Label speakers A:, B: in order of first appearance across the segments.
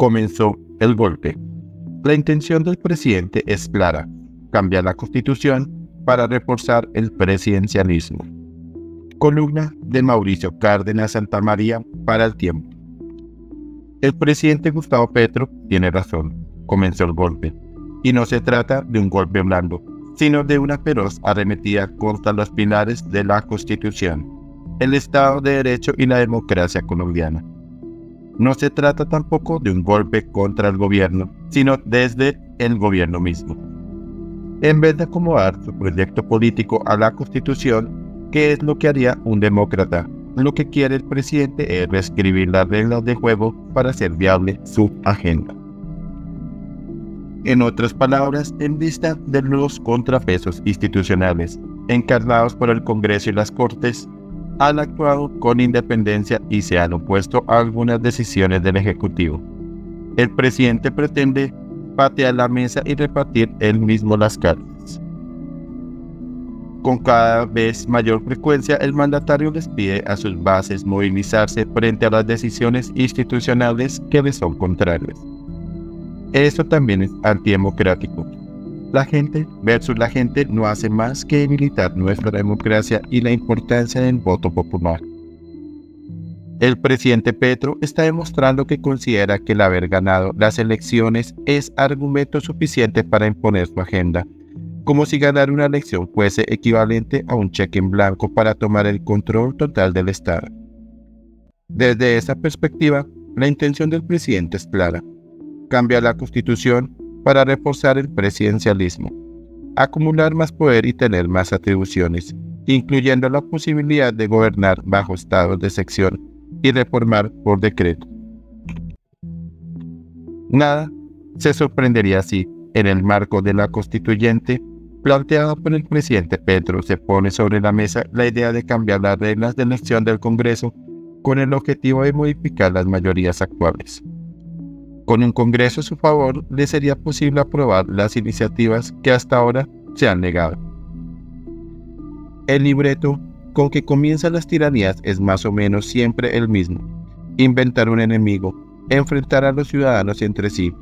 A: comenzó el golpe. La intención del presidente es clara, cambiar la constitución para reforzar el presidencialismo. Columna de Mauricio Cárdenas Santamaría para el tiempo. El presidente Gustavo Petro tiene razón, comenzó el golpe, y no se trata de un golpe blando, sino de una feroz arremetida contra los pilares de la Constitución, el Estado de Derecho y la democracia colombiana. No se trata tampoco de un golpe contra el gobierno, sino desde el gobierno mismo. En vez de acomodar su proyecto político a la Constitución, ¿qué es lo que haría un demócrata? Lo que quiere el presidente es reescribir las reglas de juego para hacer viable su agenda. En otras palabras, en vista de los contrapesos institucionales encarnados por el Congreso y las Cortes, han actuado con independencia y se han opuesto a algunas decisiones del Ejecutivo. El presidente pretende patear la mesa y repartir él mismo las cartas. Con cada vez mayor frecuencia, el mandatario les pide a sus bases movilizarse frente a las decisiones institucionales que les son contrarias. Eso también es antidemocrático, la gente versus la gente no hace más que debilitar nuestra democracia y la importancia del voto popular. El presidente Petro está demostrando que considera que el haber ganado las elecciones es argumento suficiente para imponer su agenda, como si ganar una elección fuese equivalente a un cheque en blanco para tomar el control total del Estado. Desde esa perspectiva, la intención del presidente es clara. Cambia la constitución para reforzar el presidencialismo, acumular más poder y tener más atribuciones, incluyendo la posibilidad de gobernar bajo estados de sección y reformar por decreto. Nada se sorprendería si, en el marco de la constituyente planteada por el presidente Petro, se pone sobre la mesa la idea de cambiar las reglas de elección del Congreso con el objetivo de modificar las mayorías actuales. Con un Congreso a su favor, le sería posible aprobar las iniciativas que hasta ahora se han negado. El libreto con que comienzan las tiranías es más o menos siempre el mismo. Inventar un enemigo, enfrentar a los ciudadanos entre sí,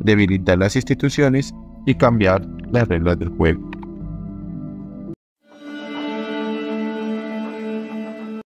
A: debilitar las instituciones y cambiar las reglas del juego.